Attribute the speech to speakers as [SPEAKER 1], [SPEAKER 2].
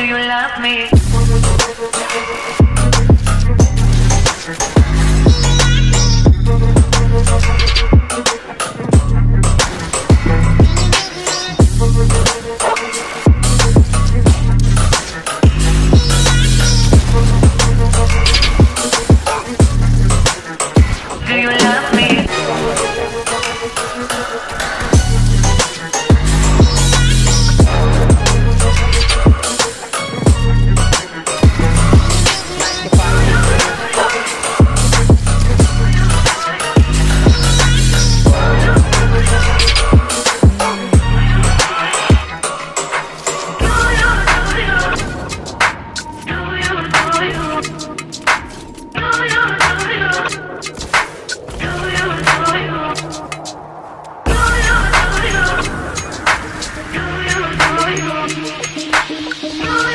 [SPEAKER 1] do you love me? Do